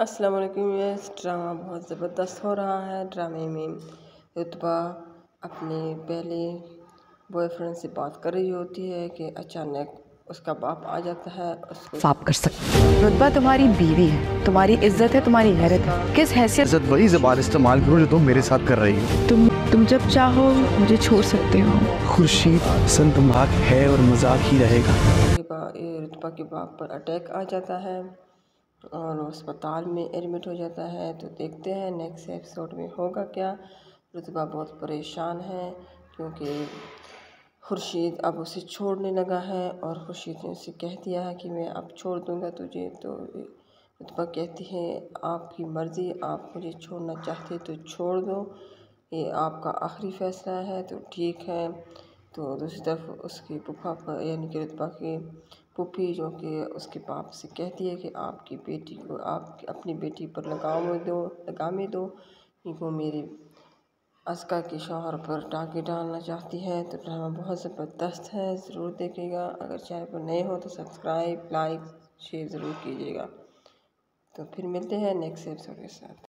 अस्सलाम वालेकुम yes drama बहुत ज़बरदस्त हो रहा है। ड्रामे में रुतबा अपने पहले बॉयफ्रेंड से बात कर रही होती है कि अचानक उसका बाप आ जाता है उसको साफ़ कर सकते रुतबा तुम्हारी बीवी है तुम्हारी इज़्ज़त है तुम्हारी गैरत है। किस हैसियत इज़्ज़त वही जबान इस्तेमाल करो जो तुम मेरे साथ कर रही हो। तुम तुम जब चाहो मुझे छोड़ सकते हो। खुर्शीद सन तुम्हाक है और मज़ाक ही रहेगा। ये रुतबा के बाप पर अटैक आ जाता है। और अस्पताल में एडमिट हो जाता है तो देखते हैं नेक्स्ट एपिसोड में होगा क्या। रुतबा बहुत परेशान है, क्योंकि खुर्शीद अब उसे छोड़ने लगा है और खुर्शीद ने उसे कह दिया है कि मैं अब छोड़ दूँगा तुझे। तो रुतबा कहती है, आपकी मर्ज़ी, आप मुझे छोड़ना चाहते तो छोड़ दो। ये आपका आखिरी फ़ैसला है तो ठीक है। तो दूसरी तरफ़ उसकी पुप्पा पर यानी कि रुतबा की पुप्पी जो कि उसके बाप से कहती है कि आपकी बेटी को, आप अपनी बेटी पर लगाम दो, लगामे दो। कि वो मेरी अस्का के शौहर पर टाँके डालना चाहती है। तो ड्रामा बहुत ज़बरदस्त है, ज़रूर देखिएगा। अगर चैनल पर नए हो तो सब्सक्राइब, लाइक, शेयर ज़रूर कीजिएगा। तो फिर मिलते हैं नेक्स्ट एपिसोड के साथ।